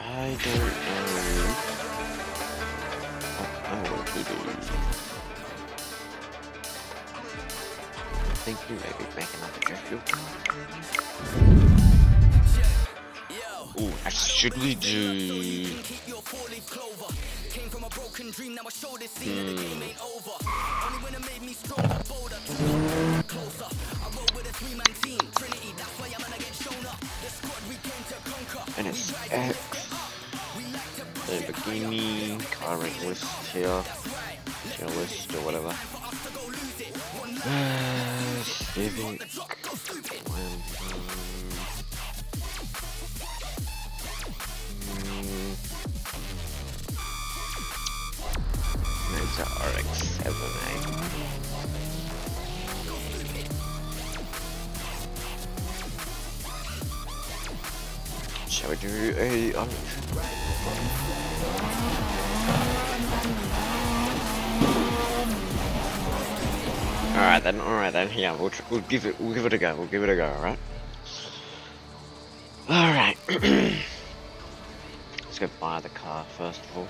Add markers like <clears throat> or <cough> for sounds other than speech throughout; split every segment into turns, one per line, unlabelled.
I don't know. What will he do? I think he maybe make another jet fuel car. Ooh, what should we do? Hmm. And it's X. Car rank list here. List or whatever. Uh, Civic. It's a RX-7, Shall we do a... Alright then, alright then, yeah, we'll, we'll give it, we'll give it a go, we'll give it a go, alright? Alright. <clears throat> Let's go buy the car first of all.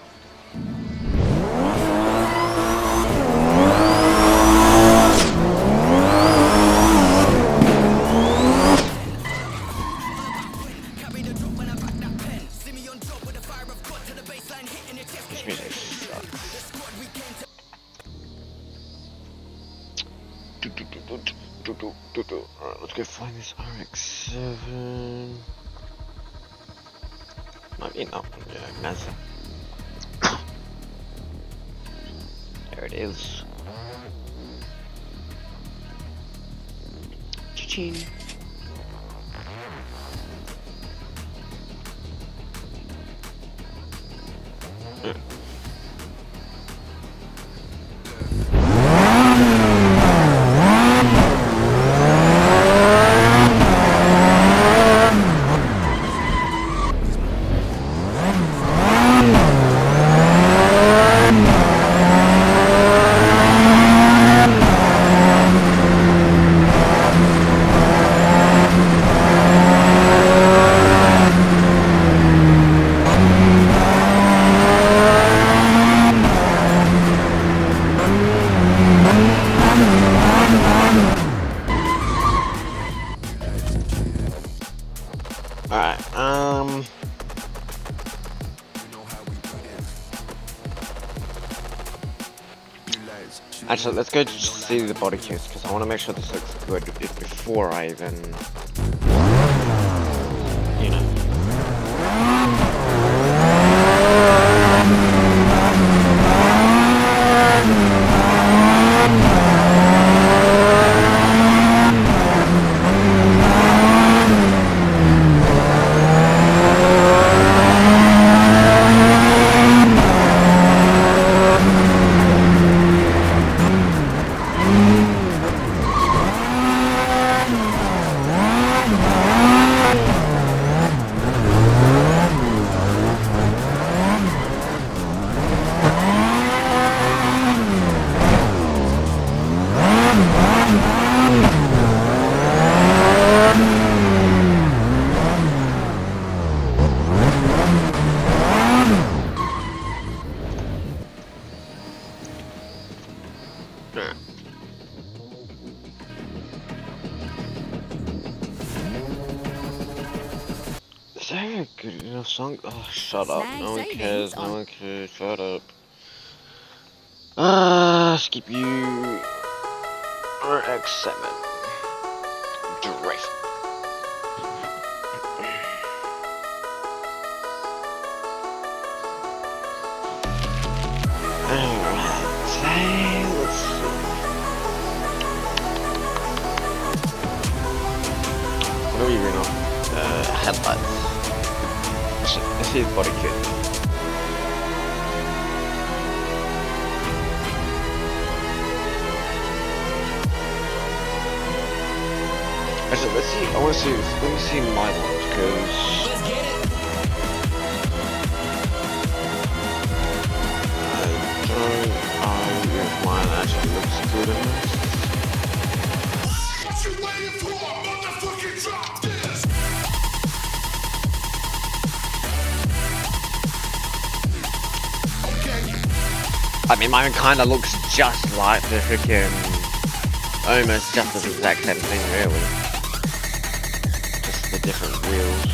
Alright, let's go find this RX-7. Might be not one, yeah, Mazda. there it is. Cha-ching. Actually, let's go see the body kits, because I want to make sure this looks good before I even... You know. Actually, let's see. I want to see. Let me see my one because. I mean, mine kinda looks just like the freaking. Almost just the exact same thing, really. Different wheels.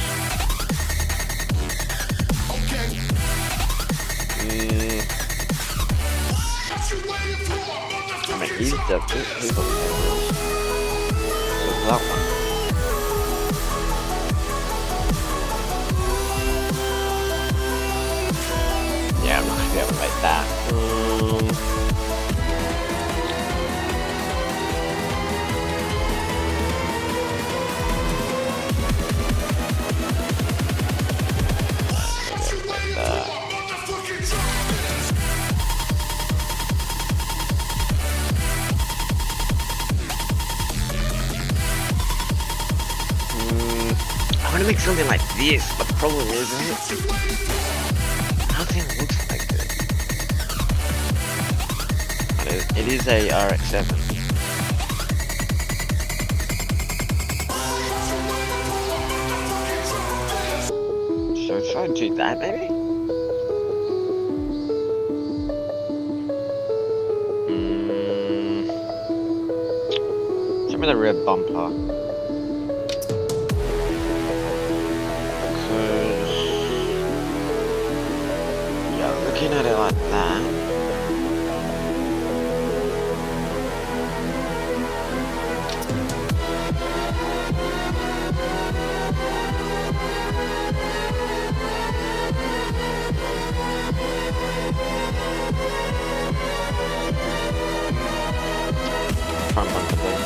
Mm. I mean, he's the, he's the wheels. So that one. Yeah, I'm not gonna be able to make that. Um, something like this, but problem is, nothing looks like this. It, it is a RX-7. So try and do that maybe? Mm. Show me the rear bumper. Like that. Bumper thing.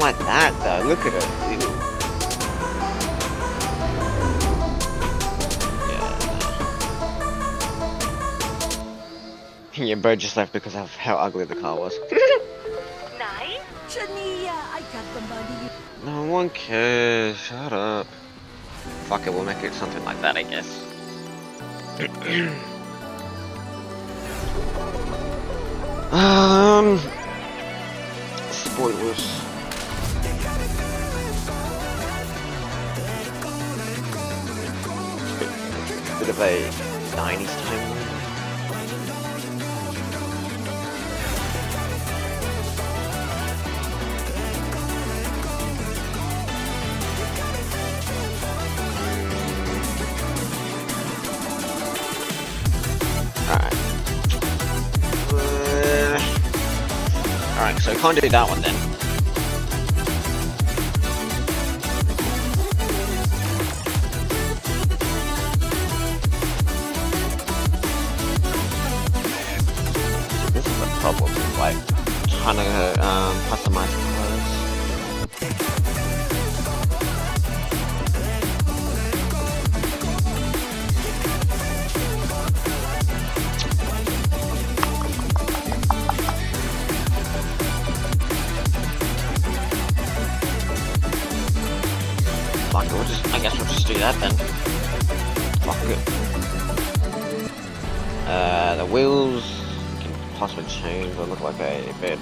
Like. Don't like that, though. Look at it. Ew. Yeah. <laughs> Yeah, bro just left because of how ugly the car was. <laughs>
Nine?
Shania, I got the money.
No one cares. Shut up. Fuck it, we'll make it something like that, I guess. <clears throat> um. Spoilers. Bit of a 90s timeline. Alright. Uh, so can't do that one then.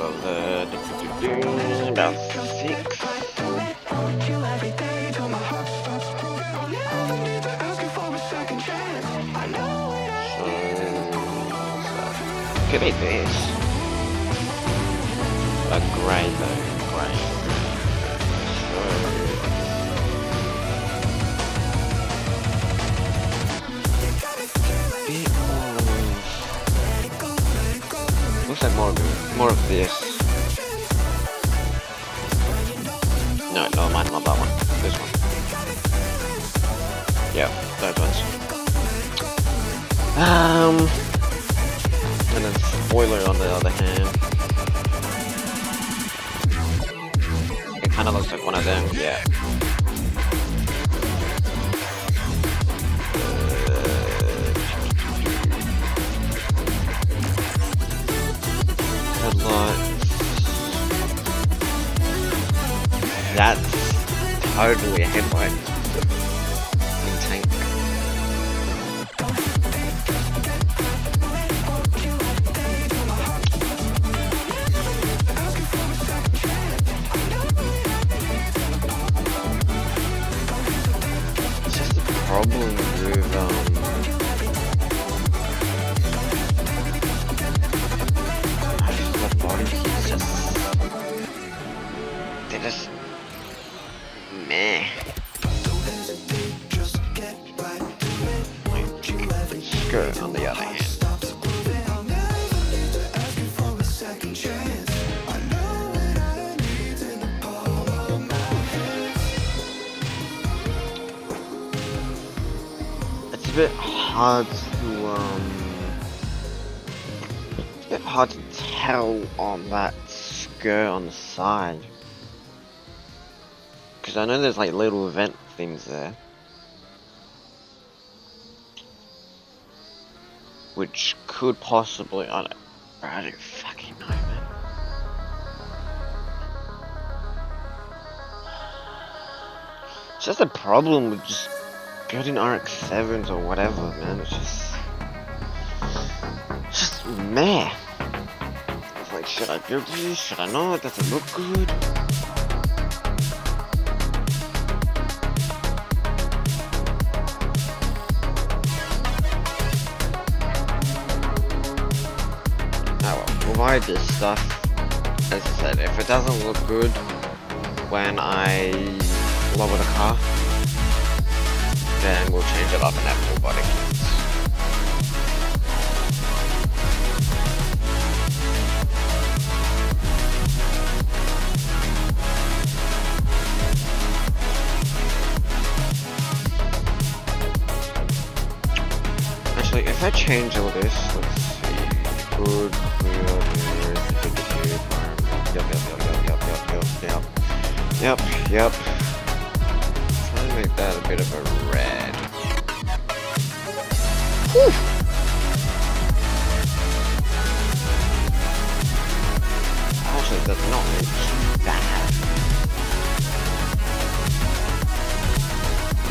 Of the, about six. So, be hard to um it's a bit hard to tell on that skirt on the side. Cause I know there's like little event things there. Which could possibly I don't I don't fucking know man. It's just a problem with just getting RX-7s or whatever, man. It's just... It's just meh. It's like, should I build this? Should I not? Does it look good? Oh well, we'll buy this stuff. As I said, if it doesn't look good when I lower the car, then we'll change it up and have body kits. Actually, if I change all this, let's see. Good, real, mirrors, 52, environment. Yep, yep, yep, yep, yep, yep, yep, yep. Yep, yep. Try to make that a bit of a red. Whew. It does not look too bad.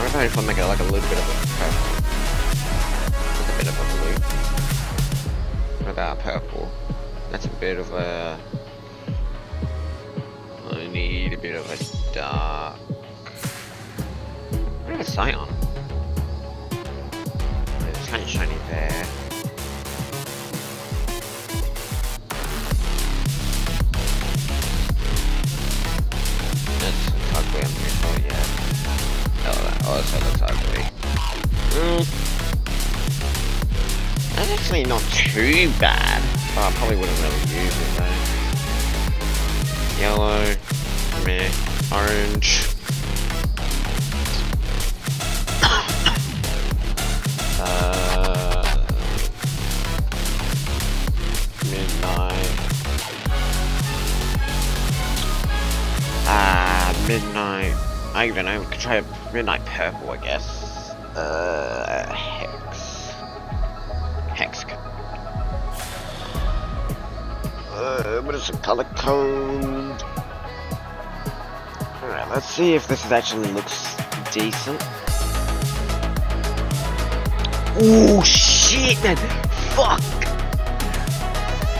About if I make it like a little bit of a purple? Just a bit of a blue. What about purple? That's a bit of a... I need a bit of a dark... What about cyan? It's That's actually not too bad. But I probably wouldn't really use it though. Yellow, meh, orange. <coughs> uh, midnight. Ah, midnight. I even know. We could try a midnight purple, I guess. Uh, Uh, what is the color code? Alright, let's see if this actually looks decent. Oh shit, man! Fuck!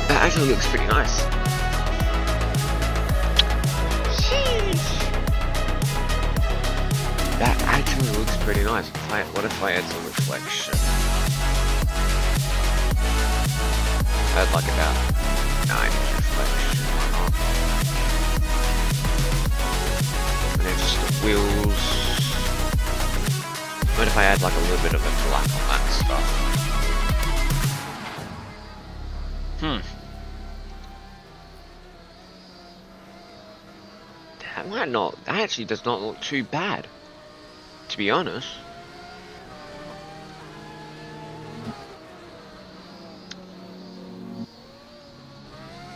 That actually looks pretty nice. Sheesh. That actually looks pretty nice. What if I add some reflection? I'd like about 9 reflection. not? And then the wheels. What if I add like a little bit of a black on that stuff? Hmm. that might not. That actually does not look too bad. To be honest.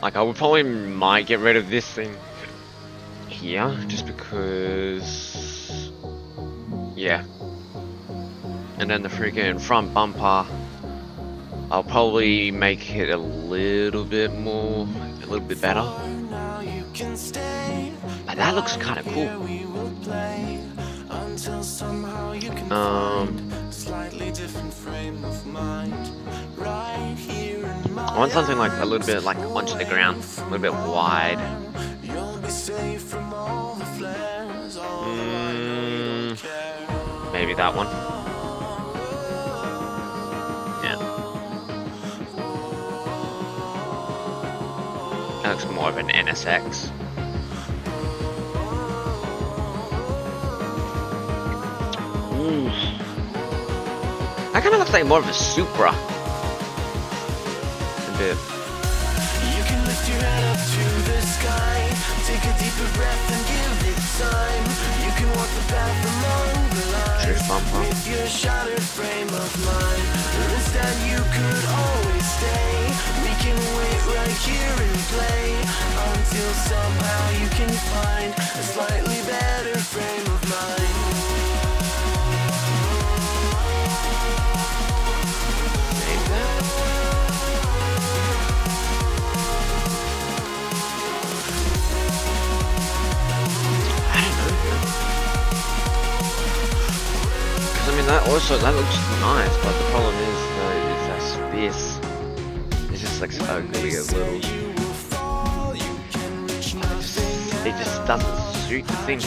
Like I would probably might get rid of this thing here just because yeah. And then the freaking front bumper I'll probably make it a little bit more a little bit better. But that looks kind of cool um I want something like a little bit like onto the ground a little bit wide mm, maybe that one yeah that looks more of an NSX Ooh. That kind of looks like more of a Supra. Bit.
You can lift your head up to the sky. Take a deeper breath and give it time. You can walk the path among the lines. With your shattered frame of mind. Or instead you could always stay. We can wait right here and play. Until somehow you can find a slightly better frame of mind.
Also that looks nice, but the problem is though is that this it just looks ugly a little.
You will fall. You can reach nothing.
It just doesn't suit the thing.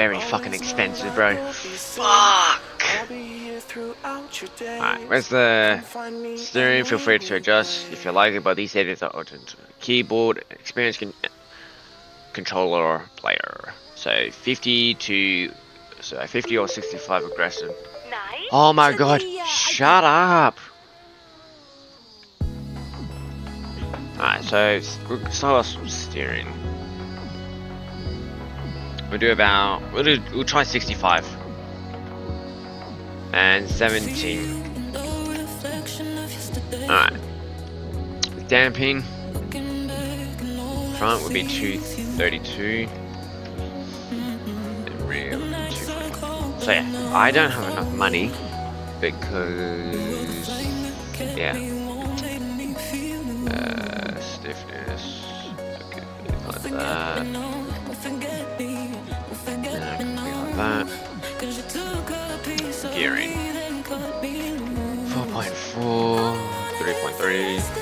Very fucking expensive, bro. Fuck!
I'll be here throughout your day.
Alright, where's the steering? Feel free to adjust if you like it, but these settings are altered. Keyboard, experience con controller, player. So 50 to, so 50 or 65 aggressive.
Nice.
Oh my god,
Actually, uh,
shut up! Alright, so s- we'll start off with steering. We'll do about, we'll do, we'll try 65. And 17. Alright. Damping. front would be 232. And rear So yeah, I don't have enough money because yeah. 3.3,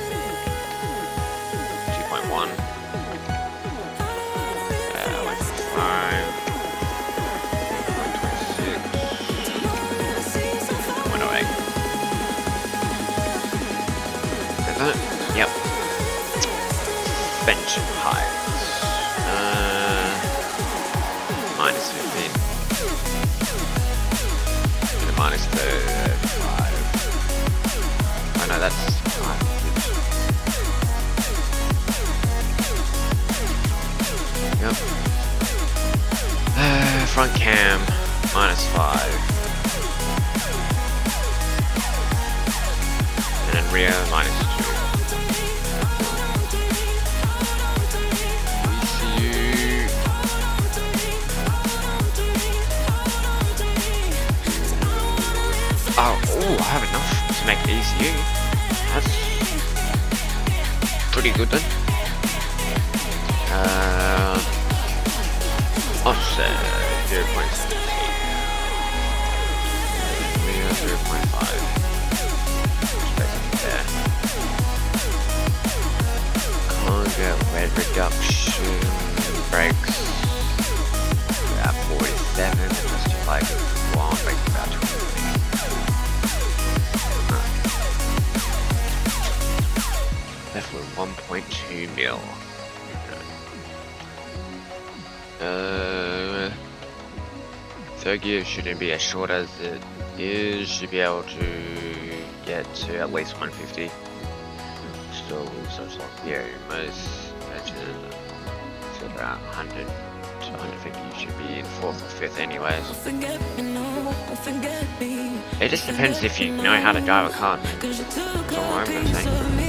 front cam, minus five. And then rear, minus two. ECU. Oh, oh, I have enough to make ECU. That's pretty good then. Brakes. At 47. Just like one brake about 20. Left with 1.2 mil. Uh, third gear shouldn't be as short as it is. Should be able to get to at least 150. Still, so like yeah, most edges. About 100 to 150 you should be in fourth or fifth anyways. It just depends if you know how to drive a car. That's all I'm gonna say.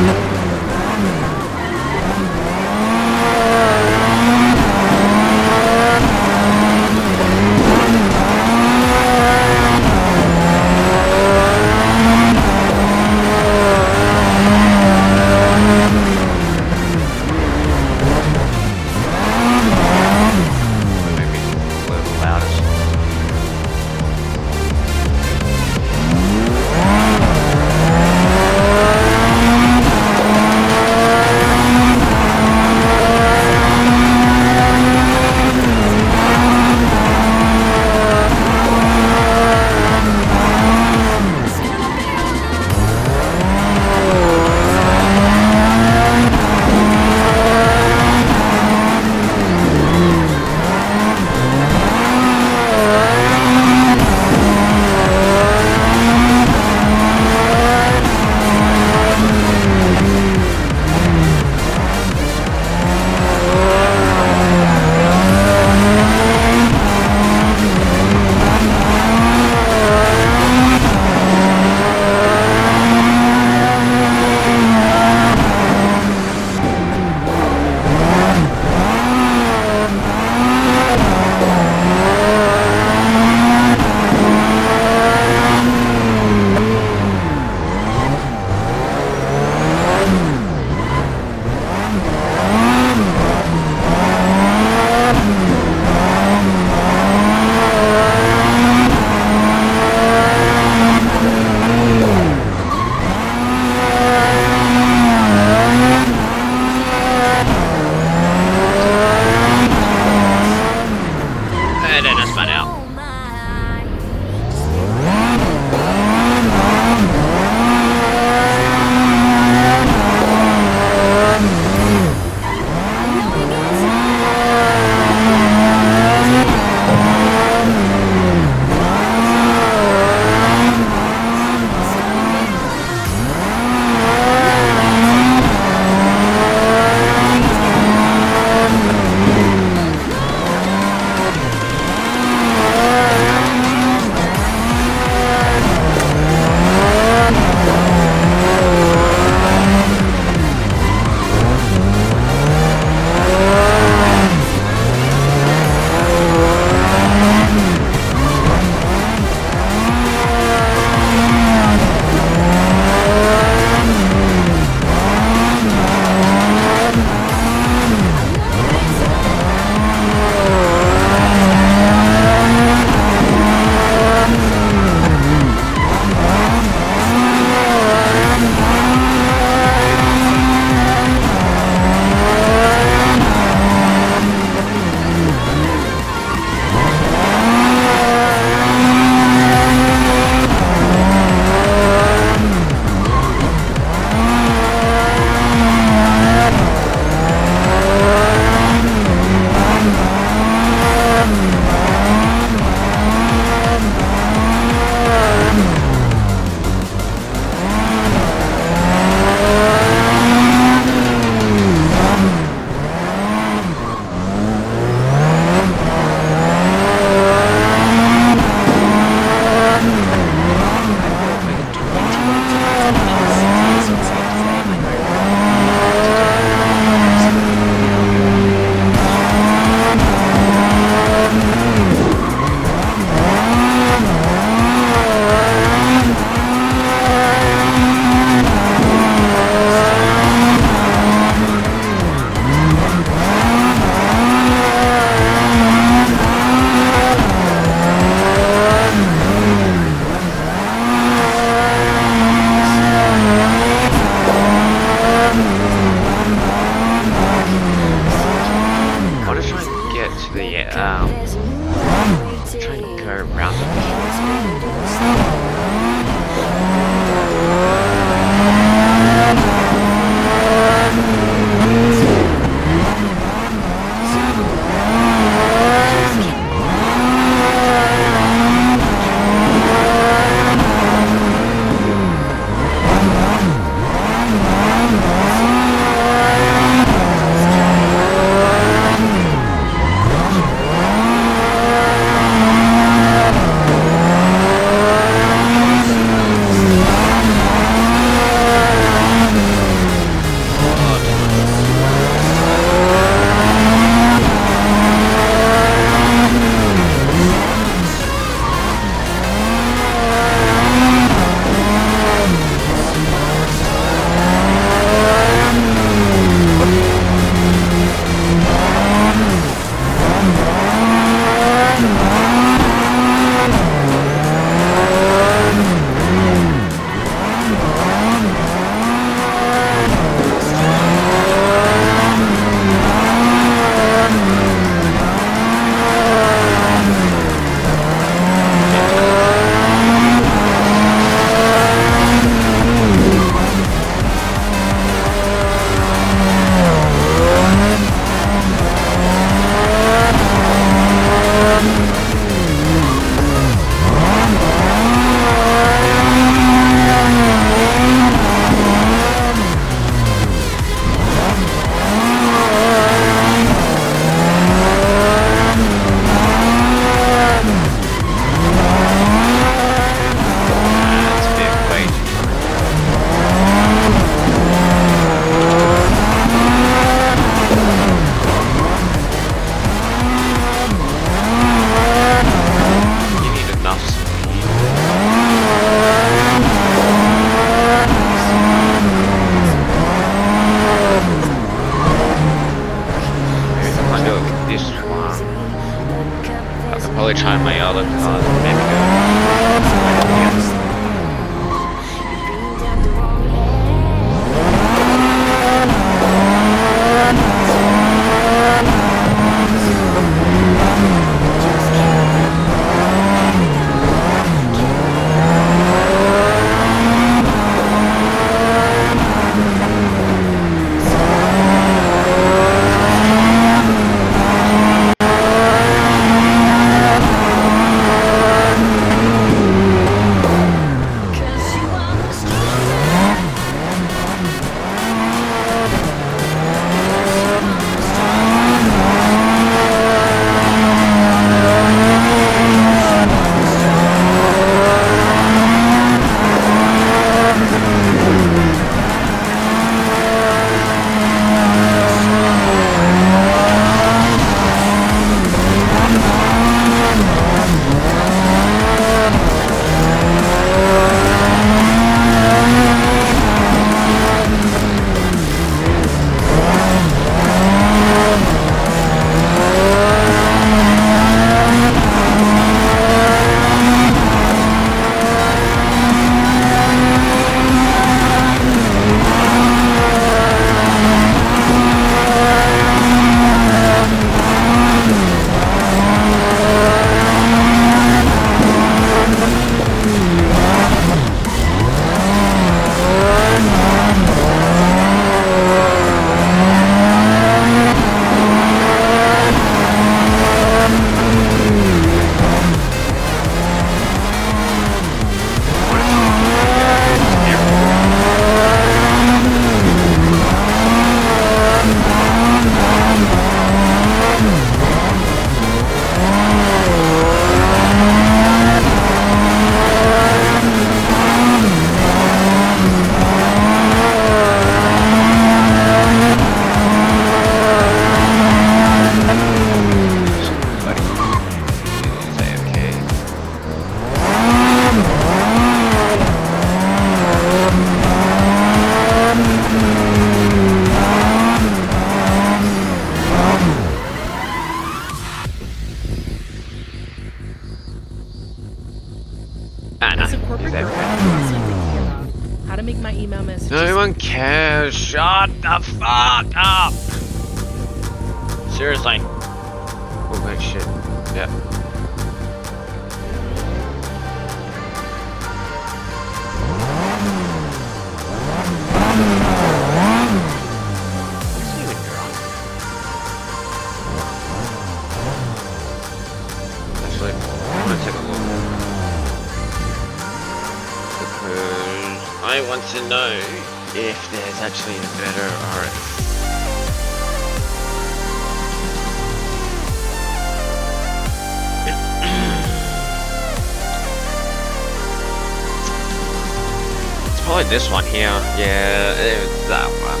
Probably this one here. Yeah, it's that one.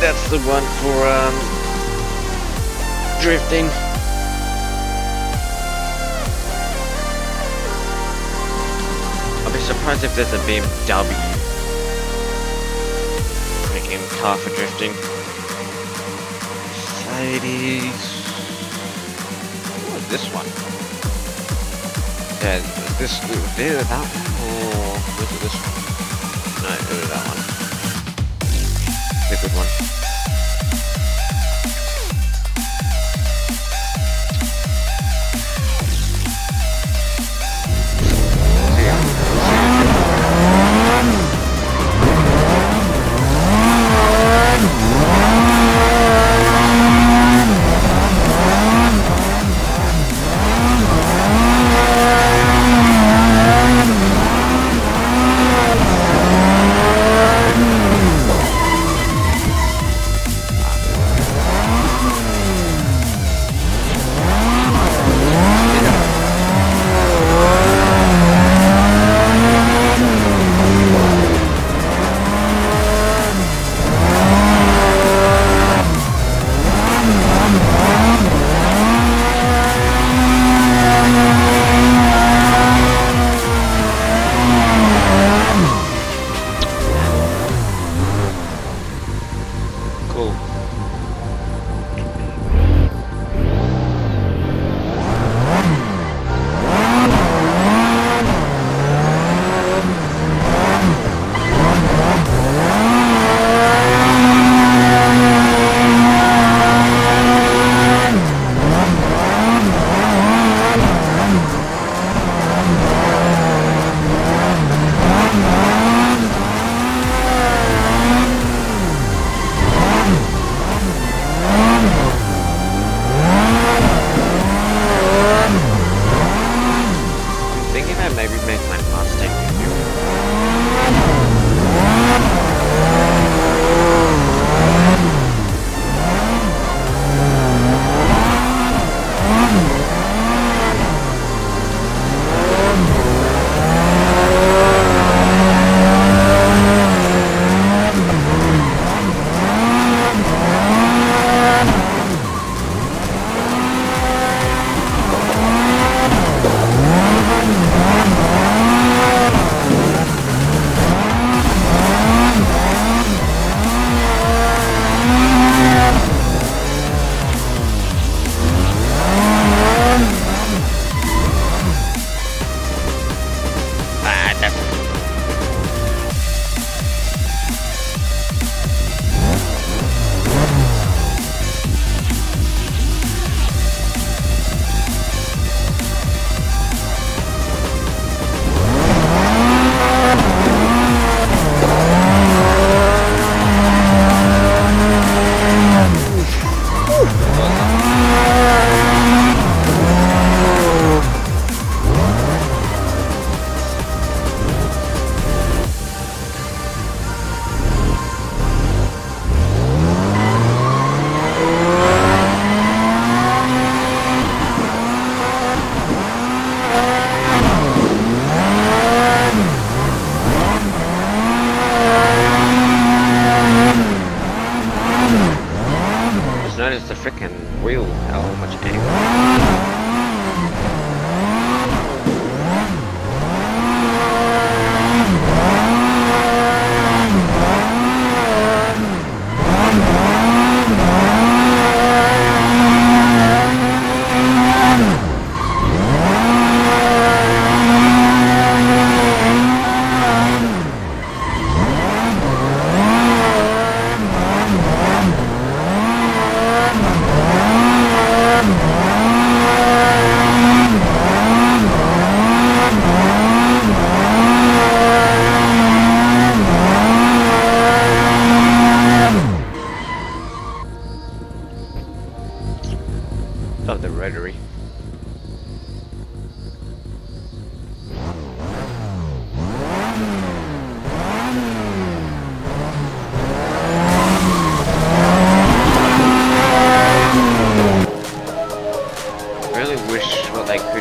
That's the one for um drifting. I'll be surprised if there's a BMW freaking car for drifting. Mercedes. What is this one? Yeah, this that one was this one? No, that one. The good one.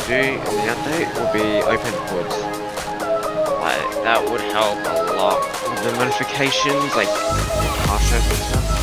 Do in the update would be open hoods. Like, that would help a lot with the modifications, like harshness and stuff.